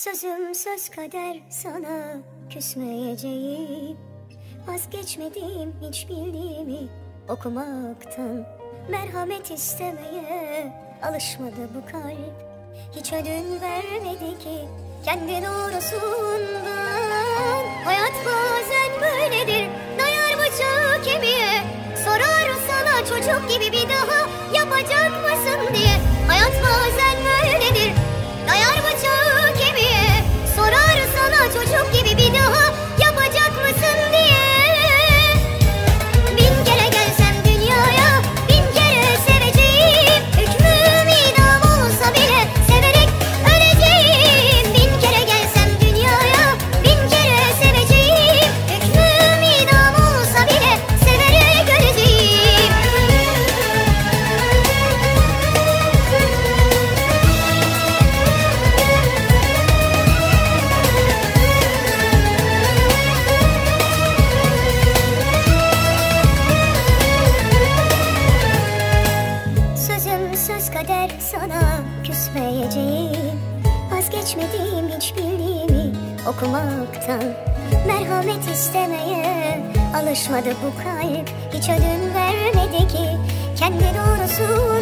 Sözüm söz kader sana küsmeyeceğim. Vazgeçmedim hiç bildiğimi okumaktan. Merhamet istemeye alışmadı bu kalp. Hiç ödün vermedi ki kendi doğrusundan Hayat bazen böyledir dayar bıçağı kemiğe. Sorar sana çocuk gibi bir daha küsmeyeceğim Vazgeçmediğim hiç bildiğimi okumaktan Merhamet istemeye alışmadı bu kalp. Hiç ödün vermedi ki kendi doğrusundan